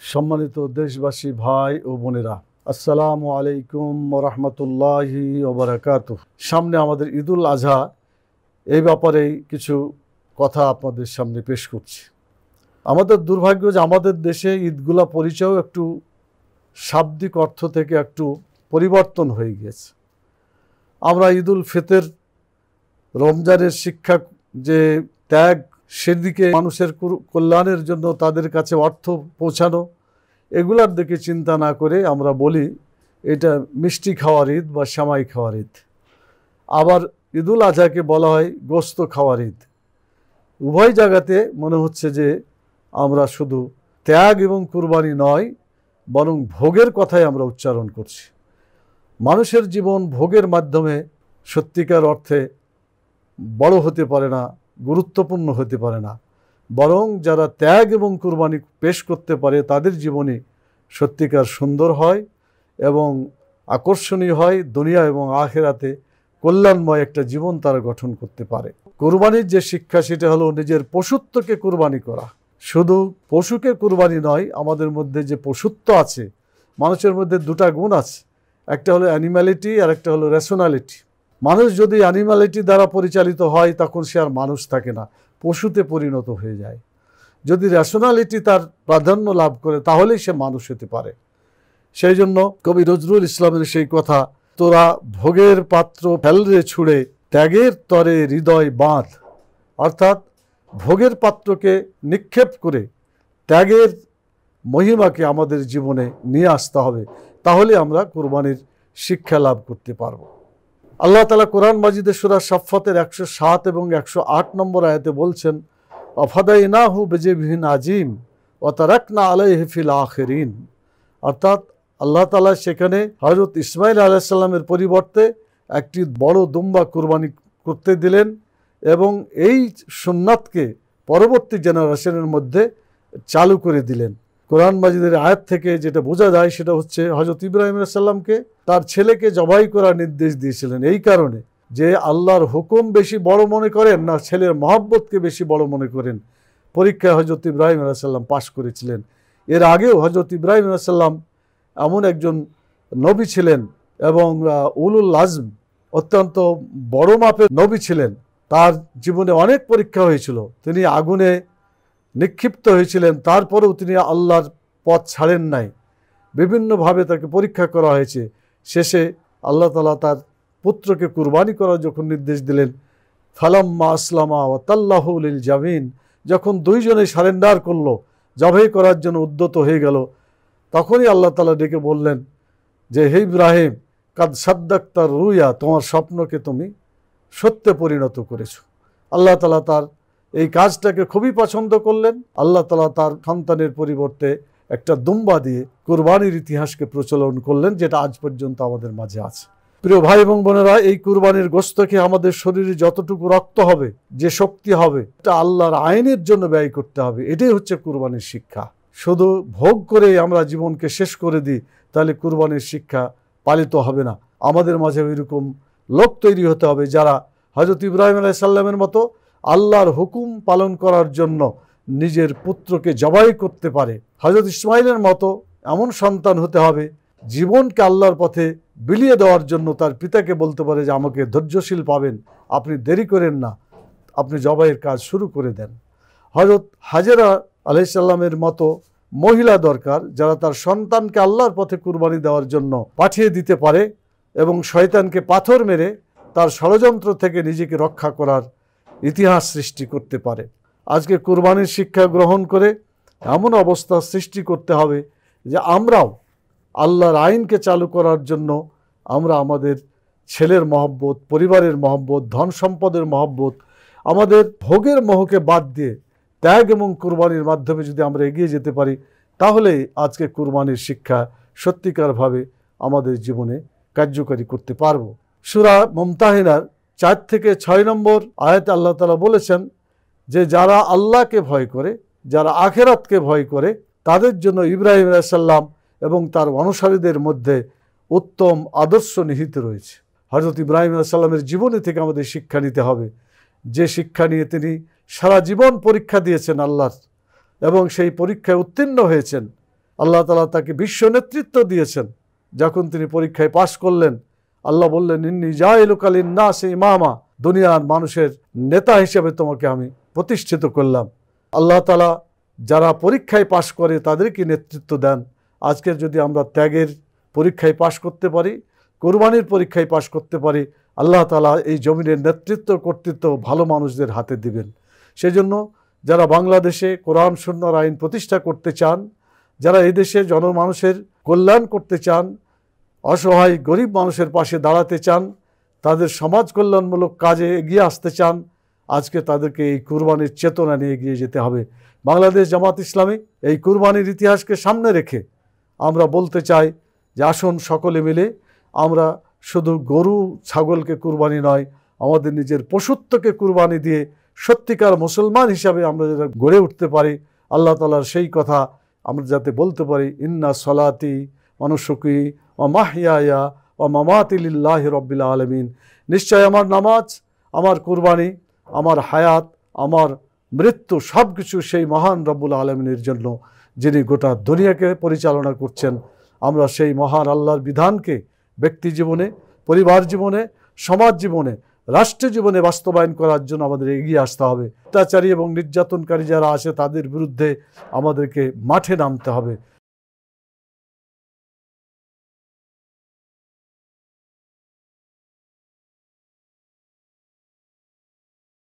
সম্মানিত দেশবাসী ভাই ও বোনেরা, আসসালামু আলাইকুম রহমতুল্লাহি ওবরাকাত সামনে আমাদের ঈদুল আজহা এই ব্যাপারেই কিছু কথা আপনাদের সামনে পেশ করছি। আমাদের দুর্ভাগ্য যে আমাদের দেশে ঈদগুলা পরিচয়ও একটু শাব্দিক অর্থ থেকে একটু পরিবর্তন হয়ে গিয়েছে। আমরা ঈদুল ফিতর, রমজানের শিক্ষা যে ত্যাগ সেদিকে মানুষের কল্যাণের জন্য তাদের কাছে অর্থ পৌঁছানো, এগুলার দিকে চিন্তা না করে আমরা বলি, এটা মিষ্টি খাওয়ার ঈদ বা সামাই খাওয়ার ঈদ। আবার ঈদুল আজহাকে বলা হয় গোস্ত খাওয়ার ঈদ। উভয় জায়গাতে মনে হচ্ছে যে আমরা শুধু ত্যাগ এবং কুরবানি নয়, বরং ভোগের কথাই আমরা উচ্চারণ করছি। মানুষের জীবন ভোগের মাধ্যমে সত্যিকার অর্থে বড় হতে পারে না গুরুত্বপূর্ণ হতে পারে না। বরং যারা ত্যাগ এবং কুরবানি পেশ করতে পারে, তাদের জীবনে সত্যিকার সুন্দর হয় এবং আকর্ষণীয় হয়, দুনিয়া এবং আখেরাতে কল্যাণময় একটা জীবন তারা গঠন করতে পারে। কোরবানির যে শিক্ষা, সেটা হলো নিজের পশুত্বকে কুরবানি করা। শুধু পশুকে কুরবানি নয়, আমাদের মধ্যে যে পশুত্ব আছে, মানুষের মধ্যে দুটা গুণ আছে। একটা হলো অ্যানিম্যালিটি আর একটা হলো রেশনালিটি। মানুষ যদি অ্যানিম্যালিটি দ্বারা পরিচালিত হয়, তখন সে আর মানুষ থাকে না, পশুতে পরিণত হয়ে যায়। যদি রেশনালিটি তার প্রাধান্য লাভ করে, তাহলেই সে মানুষ হতে পারে। সেই জন্য কবি নজরুল ইসলামের সেই কথা, তোরা ভোগের পাত্র ফেলরে ছুঁড়ে, ত্যাগের তরে হৃদয় বাঁধ। অর্থাৎ ভোগের পাত্রকে নিক্ষেপ করে ত্যাগের মহিমাকে আমাদের জীবনে নিয়ে আসতে হবে, তাহলে আমরা কোরবানির শিক্ষা লাভ করতে পারব। আল্লাহ তালা কোরআন মাজিদের সুরা সাফাতের একশো সাত এবং একশো আট নম্বর আয়াতে বলছেন অফাদাই না হু বেজেবিহীন আজিম ও তারাক না আলাই হেফিল আখেরিন। অর্থাৎ আল্লাহ তালা সেখানে হজরত ইসমাইল আলাইসাল্লামের পরিবর্তে একটি বড় দুম্বা কুরবানি করতে দিলেন এবং এই সুন্নাতকে পরবর্তী জেনারেশনের মধ্যে চালু করে দিলেন। কোরআন মাজিদের আয়াত থেকে যেটা বোঝা যায় সেটা হচ্ছে হজরত ইব্রাহিম সাল্লামকে তার ছেলেকে জবাই করার নির্দেশ দিয়েছিলেন। এই কারণে যে আল্লাহর হুকুম বেশি বড় মনে করেন না ছেলের মহব্বতকে বেশি বড় মনে করেন, পরীক্ষায় হজরত ইব্রাহিম সাল্লাম পাশ করেছিলেন। এর আগেও হজরত ইব্রাহিম সাল্লাম এমন একজন নবী ছিলেন এবং উলুল আজম অত্যন্ত বড় মাপের নবী ছিলেন। তার জীবনে অনেক পরীক্ষা হয়েছিল। তিনি আগুনে নিক্ষিপ্ত হয়েছিলেন। তারপরেও তিনি আল্লাহর পথ ছাড়েন নাই। বিভিন্নভাবে তাকে পরীক্ষা করা হয়েছে। শেষে আল্লাহ তালা তার পুত্রকে কুরবানি করার যখন নির্দেশ দিলেন, ফালাম্মা আসলামা ও তাল্লাহুল জামিন যখন দুইজনে সারেন্ডার করল জবাই করার জন্য উদ্যত হয়ে গেল, তখনই আল্লাহ তালা ডেকে বললেন, যে হে ইব্রাহিম, কাদ সাদ্দাক তার রুইয়া, তোমার স্বপ্নকে তুমি সত্যে পরিণত করেছ। আল্লাহ তালা তার এই কাজটাকে খুবই পছন্দ করলেন। আল্লাহ তালা তার সন্তানের পরিবর্তে একটা দুম্বা দিয়ে কুরবানির ইতিহাসকে প্রচলন করলেন, যেটা আজ পর্যন্ত আমাদের মাঝে আছে। প্রিয় ভাই এবং বোনেরা, এই কুরবানির গোস্তকে আমাদের শরীরে যতটুকু রক্ত হবে, যে শক্তি হবে, এটা আল্লাহর আইনের জন্য ব্যয় করতে হবে। এটাই হচ্ছে কুরবানির শিক্ষা। শুধু ভোগ করে আমরা জীবনকে শেষ করে দিই, তাহলে কুরবানির শিক্ষা পালিত হবে না। আমাদের মাঝে এরকম লোক তৈরি হতে হবে যারা হজরত ইব্রাহিম আলাইসাল্লামের মতো আল্লাহর হুকুম পালন করার জন্য নিজের পুত্রকে জবাই করতে পারে। হজরত ইসমাইলের মতো এমন সন্তান হতে হবে, জীবনকে আল্লাহর পথে বিলিয়ে দেওয়ার জন্য তার পিতাকে বলতে পারে যে, আমাকে ধৈর্যশীল পাবেন, আপনি দেরি করেন না, আপনি জবাইয়ের কাজ শুরু করে দেন। হজরত হাজেরা আলাইসাল্লামের মতো মহিলা দরকার, যারা তার সন্তানকে আল্লাহর পথে কুরবানি দেওয়ার জন্য পাঠিয়ে দিতে পারে এবং শয়তানকে পাথর মেরে তার ষড়যন্ত্র থেকে নিজেকে রক্ষা করার ইতিহাস সৃষ্টি করতে পারে। আজকে কুরবানির শিক্ষা গ্রহণ করে এমন অবস্থা সৃষ্টি করতে হবে যে আমরাও আল্লাহর আইনকে চালু করার জন্য আমরা আমাদের ছেলের মহব্বত, পরিবারের মহব্বত, ধন সম্পদের মহব্বত, আমাদের ভোগের মোহকে বাদ দিয়ে ত্যাগ এবং কুরবানির মাধ্যমে যদি আমরা এগিয়ে যেতে পারি, তাহলে আজকে কুরবানির শিক্ষা সত্যিকারভাবে আমাদের জীবনে কার্যকারী করতে পারব। সুরা মমতাহিনার চার থেকে ছয় নম্বর আয়াত আল্লাহ তালা বলেছেন যে যারা আল্লাহকে ভয় করে, যারা আখেরাতকে ভয় করে, তাদের জন্য ইব্রাহিম সাল্লাম এবং তার অনুসারীদের মধ্যে উত্তম আদর্শ নিহিত রয়েছে। হজরত ইব্রাহিম সাল্লামের জীবনী থেকে আমাদের শিক্ষা নিতে হবে। যে শিক্ষা নিয়ে তিনি সারা জীবন পরীক্ষা দিয়েছেন আল্লাহর এবং সেই পরীক্ষায় উত্তীর্ণ হয়েছেন। আল্লাহ তালা তাকে বিশ্ব নেতৃত্ব দিয়েছেন। যখন তিনি পরীক্ষায় পাশ করলেন আল্লাহ বললেন, ইন্নি জাহেলুকালীন না সে ইমামা। দুনিয়ার মানুষের নেতা হিসেবে তোমাকে আমি প্রতিষ্ঠিত করলাম। আল্লাহ তালা যারা পরীক্ষায় পাশ করে তাদেরকে নেতৃত্ব দেন। আজকের যদি আমরা ত্যাগের পরীক্ষায় পাশ করতে পারি, কোরবানির পরীক্ষায় পাশ করতে পারি, আল্লাহ তালা এই জমিনের নেতৃত্ব, কর্তৃত্ব ভালো মানুষদের হাতে দিবেন। সেজন্য যারা বাংলাদেশে কোরআন, সুন্নার আইন প্রতিষ্ঠা করতে চান, যারা এই দেশে জনমানুষের কল্যাণ করতে চান অসহায় গরিব মানুষের পাশে দাঁড়াতে চান, তাদের সমাজ কল্যাণমূলক কাজে এগিয়ে আসতে চান, আজকে তাদেরকে এই কুরবানির চেতনা নিয়ে এগিয়ে যেতে হবে। বাংলাদেশ জামাত ইসলামী এই কুরবানির ইতিহাসকে সামনে রেখে আমরা বলতে চাই যে আসুন সকলে মিলে আমরা শুধু গরু, ছাগলকে কুরবানি নয়, আমাদের নিজের পশুত্বকে কুরবানি দিয়ে সত্যিকার মুসলমান হিসাবে আমরা যাতে গড়ে উঠতে পারি, আল্লাহ তালার সেই কথা আমরা যাতে বলতে পারি, ইন্না সলাতি মনুষ্যকি ও মাহিয়া ও মামাতিল্লাহ রব্বিল আলমিন। নিশ্চয় আমার নামাজ, আমার কুরবানি, আমার হায়াত, আমার মৃত্যু সব কিছু সেই মহান রব্বুল আলমিনের জন্য, যিনি গোটা দুনিয়াকে পরিচালনা করছেন। আমরা সেই মহান আল্লাহর বিধানকে ব্যক্তি জীবনে, পরিবার জীবনে, সমাজ জীবনে, রাষ্ট্র জীবনে বাস্তবায়ন করার জন্য আমাদের এগিয়ে আসতে হবে। অত্যাচারী এবং নির্যাতনকারী যারা আছে, তাদের বিরুদ্ধে আমাদেরকে মাঠে নামতে হবে।